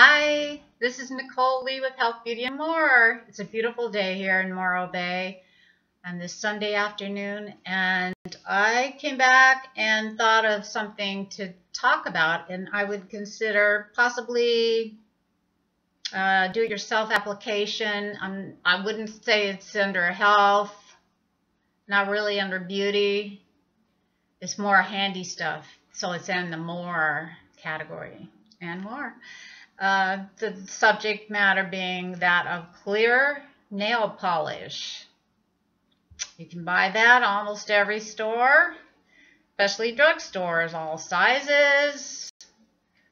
Hi, this is Nicole Lee with Health, Beauty, and More. It's a beautiful day here in Morro Bay on this Sunday afternoon, and I came back and thought of something to talk about, and I would consider possibly uh, do-it-yourself application. I'm, I wouldn't say it's under health, not really under beauty. It's more handy stuff, so it's in the more category and more. Uh, the subject matter being that of clear nail polish. You can buy that almost every store, especially drugstores, all sizes.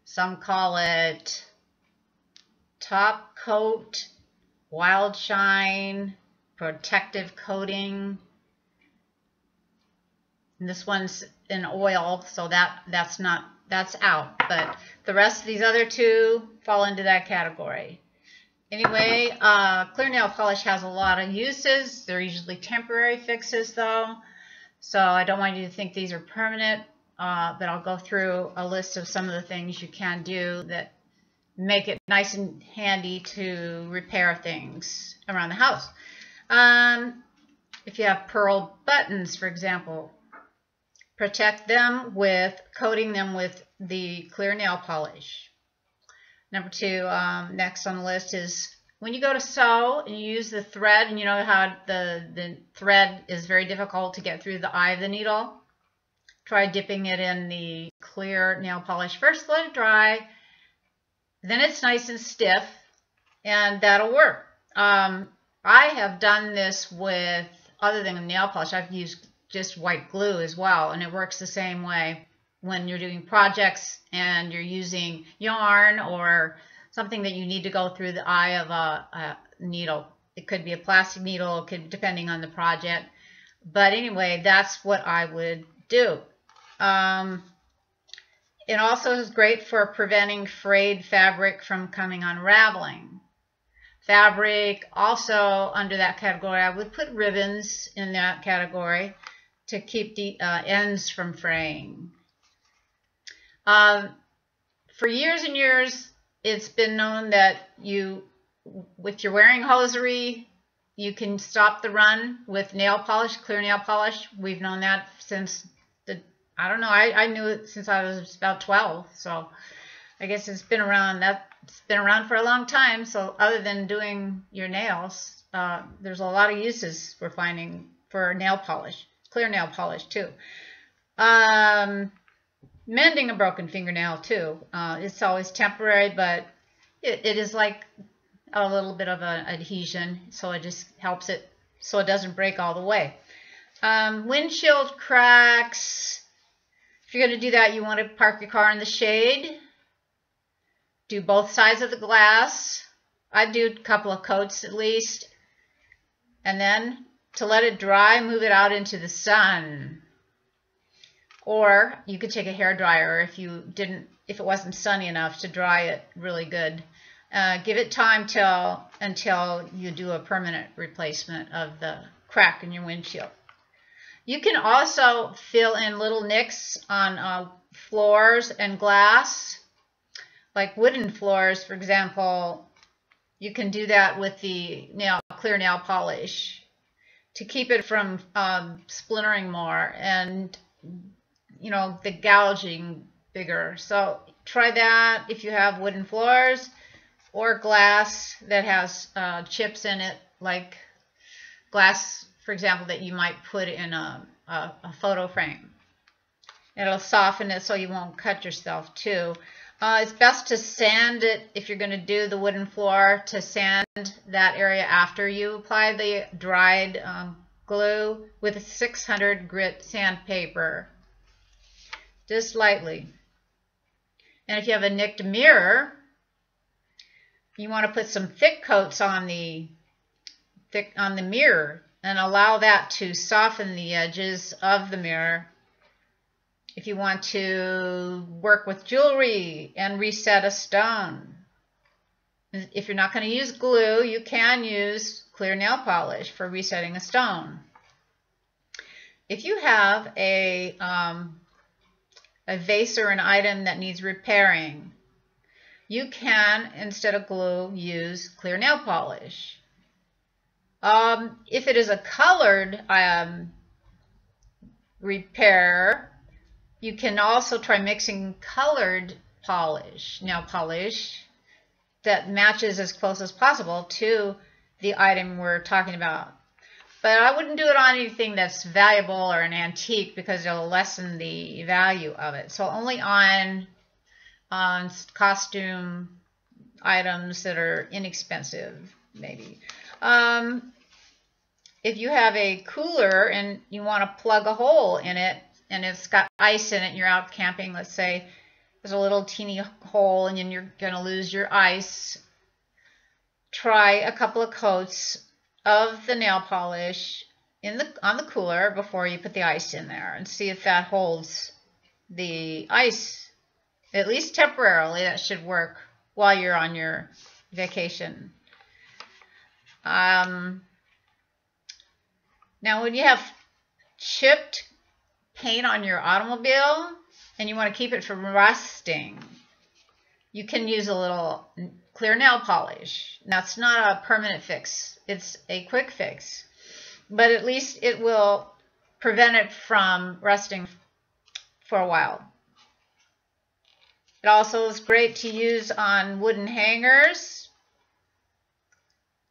Some call it top coat, wild shine, protective coating. And this one's in oil, so that that's not that's out. But the rest of these other two fall into that category. Anyway, uh, clear nail polish has a lot of uses. They're usually temporary fixes though. So I don't want you to think these are permanent, uh, but I'll go through a list of some of the things you can do that make it nice and handy to repair things around the house. Um, if you have pearl buttons, for example, Protect them with coating them with the clear nail polish. Number two, um, next on the list is when you go to sew and you use the thread, and you know how the, the thread is very difficult to get through the eye of the needle, try dipping it in the clear nail polish. First let it dry, then it's nice and stiff, and that'll work. Um, I have done this with, other than nail polish, I've used just white glue as well, and it works the same way when you're doing projects and you're using yarn or something that you need to go through the eye of a, a needle. It could be a plastic needle, could depending on the project. But anyway, that's what I would do. Um, it also is great for preventing frayed fabric from coming unraveling. Fabric, also under that category, I would put ribbons in that category to keep the uh, ends from fraying. Um, for years and years, it's been known that you, if you're wearing hosiery, you can stop the run with nail polish, clear nail polish. We've known that since the, I don't know, I, I knew it since I was about 12. So I guess it's been around, that's been around for a long time. So other than doing your nails, uh, there's a lot of uses we're finding for nail polish clear nail polish too. Um, mending a broken fingernail too. Uh, it's always temporary, but it, it is like a little bit of an adhesion, so it just helps it so it doesn't break all the way. Um, windshield cracks. If you're going to do that, you want to park your car in the shade. Do both sides of the glass. I do a couple of coats at least. And then to let it dry, move it out into the sun. Or you could take a hair dryer if you didn't, if it wasn't sunny enough to dry it really good. Uh, give it time till until you do a permanent replacement of the crack in your windshield. You can also fill in little nicks on uh, floors and glass, like wooden floors, for example. You can do that with the nail, clear nail polish to keep it from um, splintering more and you know the gouging bigger. So try that if you have wooden floors or glass that has uh, chips in it like glass for example that you might put in a, a, a photo frame it'll soften it so you won't cut yourself too uh, it's best to sand it if you're going to do the wooden floor to sand that area after you apply the dried um, glue with 600 grit sandpaper. Just lightly. And if you have a nicked mirror, you want to put some thick coats on the thick on the mirror and allow that to soften the edges of the mirror if you want to work with jewelry and reset a stone. If you're not going to use glue, you can use clear nail polish for resetting a stone. If you have a, um, a vase or an item that needs repairing, you can, instead of glue, use clear nail polish. Um, if it is a colored um, repair, you can also try mixing colored polish, nail polish, that matches as close as possible to the item we're talking about. But I wouldn't do it on anything that's valuable or an antique because it'll lessen the value of it. So only on on costume items that are inexpensive, maybe. Um, if you have a cooler and you want to plug a hole in it and it's got ice in it and you're out camping, let's say there's a little teeny hole and then you're going to lose your ice, try a couple of coats of the nail polish in the on the cooler before you put the ice in there and see if that holds the ice at least temporarily, that should work while you're on your vacation. Um, now, when you have chipped paint on your automobile and you want to keep it from rusting, you can use a little clear nail polish. That's not a permanent fix. It's a quick fix. But at least it will prevent it from rusting for a while. It also is great to use on wooden hangers.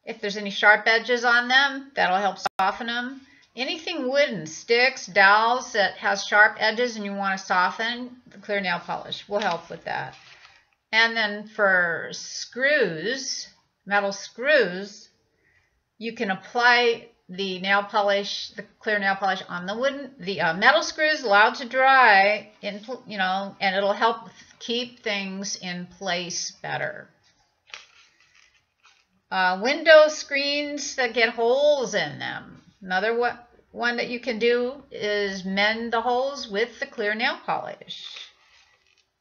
If there's any sharp edges on them, that'll help soften them. Anything wooden, sticks, dowels that has sharp edges and you want to soften, the clear nail polish will help with that. And then for screws, metal screws, you can apply the nail polish, the clear nail polish on the wooden, the uh, metal screws allowed to dry, in, you know, and it'll help keep things in place better. Uh, window screens that get holes in them. Another one that you can do is mend the holes with the clear nail polish.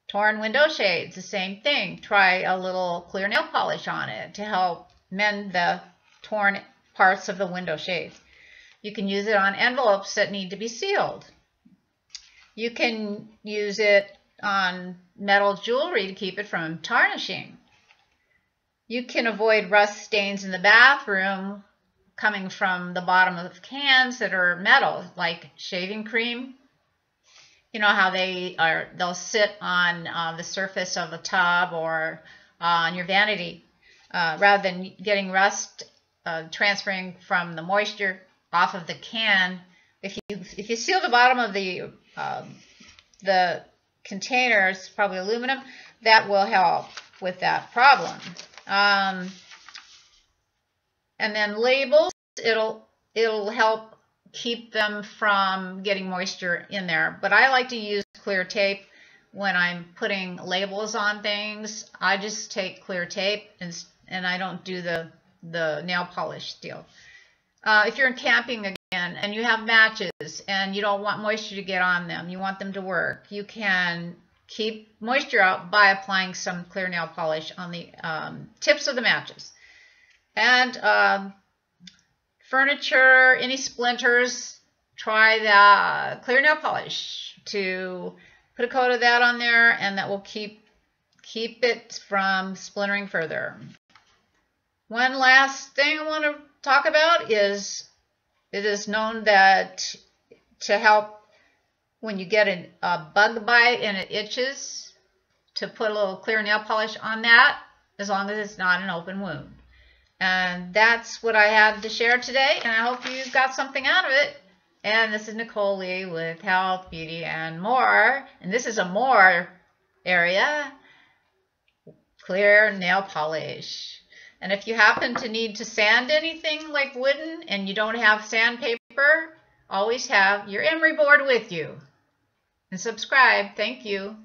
Torn window shades, the same thing. Try a little clear nail polish on it to help mend the torn parts of the window shades. You can use it on envelopes that need to be sealed. You can use it on metal jewelry to keep it from tarnishing. You can avoid rust stains in the bathroom coming from the bottom of cans that are metal, like shaving cream. You know how they are, they'll sit on uh, the surface of a tub or uh, on your vanity uh, rather than getting rust uh, transferring from the moisture off of the can. If you if you seal the bottom of the um, the containers, probably aluminum, that will help with that problem. Um, and then labels, it'll it'll help keep them from getting moisture in there. But I like to use clear tape when I'm putting labels on things. I just take clear tape and and I don't do the the nail polish deal. Uh, if you're in camping again and you have matches and you don't want moisture to get on them, you want them to work, you can keep moisture out by applying some clear nail polish on the um, tips of the matches. And um, furniture, any splinters, try the clear nail polish to put a coat of that on there and that will keep keep it from splintering further. One last thing I want to talk about is it is known that to help when you get a, a bug bite and it itches, to put a little clear nail polish on that, as long as it's not an open wound. And that's what I had to share today, and I hope you got something out of it. And this is Nicole Lee with Health, Beauty, and More. And this is a more area, clear nail polish. And if you happen to need to sand anything like wooden and you don't have sandpaper, always have your emery board with you. And subscribe. Thank you.